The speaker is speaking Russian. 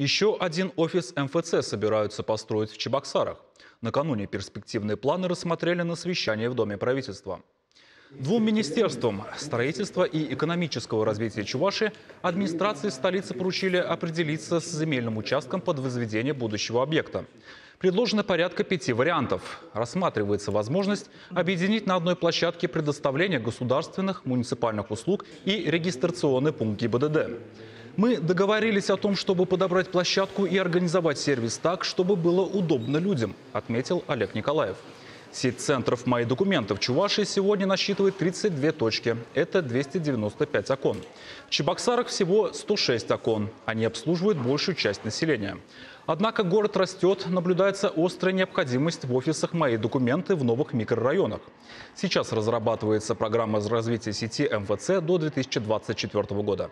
Еще один офис МФЦ собираются построить в Чебоксарах. Накануне перспективные планы рассмотрели на совещании в Доме правительства. Двум министерствам строительства и экономического развития Чуваши администрации столицы поручили определиться с земельным участком под возведение будущего объекта. Предложено порядка пяти вариантов. Рассматривается возможность объединить на одной площадке предоставление государственных муниципальных услуг и регистрационный пункт ГИБДД. Мы договорились о том, чтобы подобрать площадку и организовать сервис так, чтобы было удобно людям, отметил Олег Николаев. Сеть центров «Мои документы» в Чувашии сегодня насчитывает 32 точки. Это 295 окон. В Чебоксарах всего 106 окон. Они обслуживают большую часть населения. Однако город растет, наблюдается острая необходимость в офисах «Мои документы» в новых микрорайонах. Сейчас разрабатывается программа развития сети МВЦ до 2024 года.